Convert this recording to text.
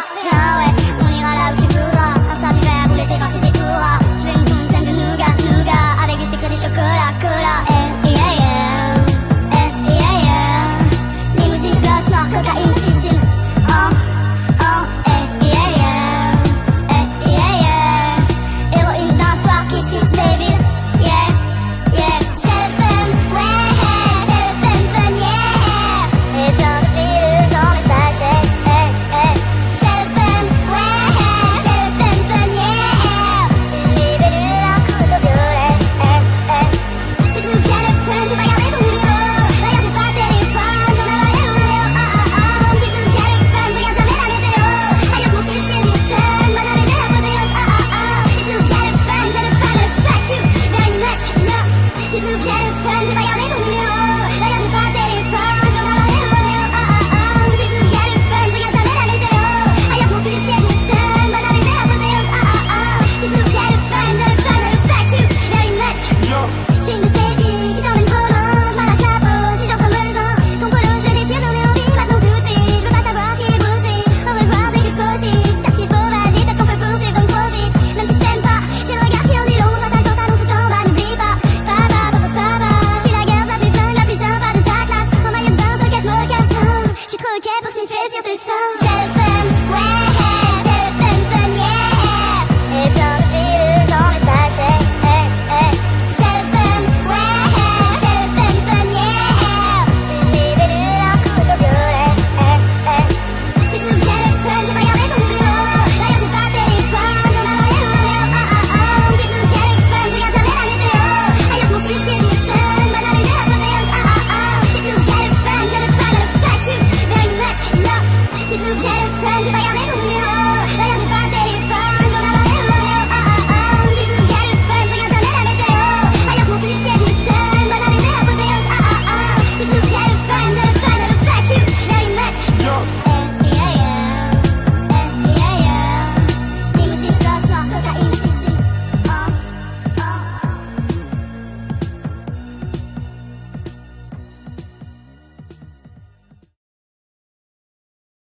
No. You. jet, friends, if I am mi fez e atenção. Je. to do, tell a friend, if I am in a loop.